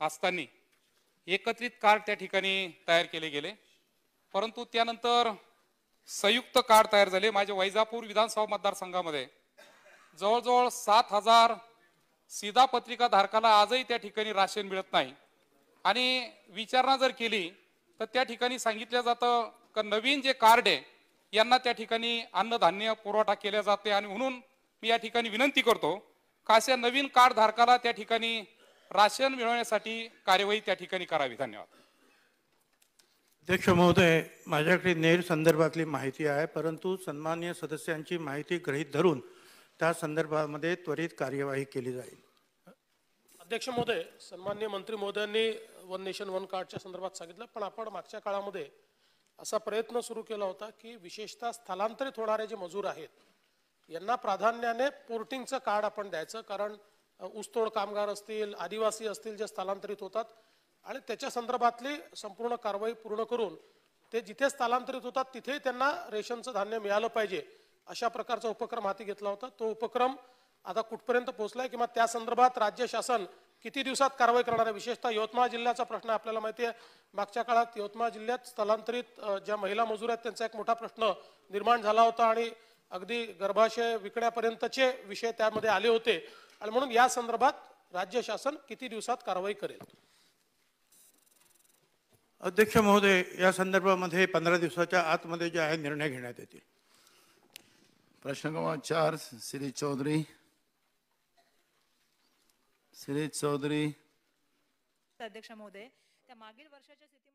असताना एकत्रित कार्ड त्या ठिकाणी तयार केले गेले. परंतु त्यानंतर संयुक्त कार्ड तयार झाले. माझ्या वैजापूर विधानसभा मतदारसंघामध्ये जवळजवळ सात हजार सीधा पत्रिका धारकाला आजही त्या ठिकाणी राशन मिळत नाही. आणि विचारणा जर केली तर त्या ठिकाणी सांगितलं जातं का नवीन जे कार्ड आहे यांना त्या ठिकाणी अन्नधान्य पुरवठा केला जाते. आणि म्हणून मी या ठिकाणी विनंती करतो का अशा नवीन कार्ड धारकाला त्या ठिकाणी राशन मिळवण्यासाठी कार्यवाही त्या ठिकाणी करावी. धन्यवाद. अध्यक्ष महोदय माझ्याकडे नेर संदर्भातली माहिती आहे परंतु सन्मान्य सदस्यांची माहिती गृहीत धरून त्या संदर्भामध्ये त्वरित कार्यवाही केली जाईल. अध्यक्ष महोदय सन्मान्य मंत्री महोदयांनी वन नेशन वन कार्डच्या संदर्भात सांगितलं पण आपण मागच्या काळामध्ये असा प्रयत्न सुरू केला होता की विशेषतः स्थलांतरित होणारे जे मजूर आहेत यांना प्राधान्याने पोर्टिंगचं कार्ड आपण द्यायचं कारण ऊसतोड कामगार असतील आदिवासी असतील जे स्थलांतरित होतात आणि त्याच्या संदर्भातली संपूर्ण कारवाई पूर्ण करून ते जिथे स्थलांतरित होतात तिथेही त्यांना रेशनचं धान्य मिळालं पाहिजे अशा प्रकारचा उपक्रम हाती घेतला होता. तो उपक्रम आता कुठपर्यंत पोहोचलाय किंवा त्या संदर्भात राज्य शासन किती दिवसात कारवाई करणार आहे? विशेषतः यवतमाळ जिल्ह्याचा प्रश्न आपल्याला माहिती आहे. मागच्या काळात यवतमाळ जिल्ह्यात स्थलांतरित ज्या महिला मजूर आहेत त्यांचा एक मोठा प्रश्न निर्माण झाला होता आणि अगदी गर्भाशय विकण्यापर्यंतचे विषय त्यामध्ये आले होते. आणि म्हणून या संदर्भात राज्य शासन किती दिवसात कारवाई करेल? अध्यक्ष महोदय या संदर्भामध्ये पंधरा दिवसाच्या आतमध्ये जे आहे निर्णय घेण्यात येतील. प्रश्न क्रमांक चार श्री चौधरी. श्री चौधरी. अध्यक्ष महोदय त्या मागील वर्षाच्या स्थिती